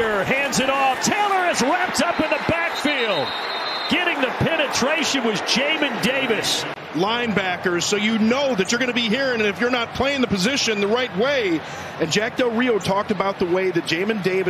Hands it off. Taylor is wrapped up in the backfield. Getting the penetration was Jamin Davis. Linebackers, so you know that you're going to be hearing, and if you're not playing the position the right way, and Jack Del Rio talked about the way that Jamin Davis.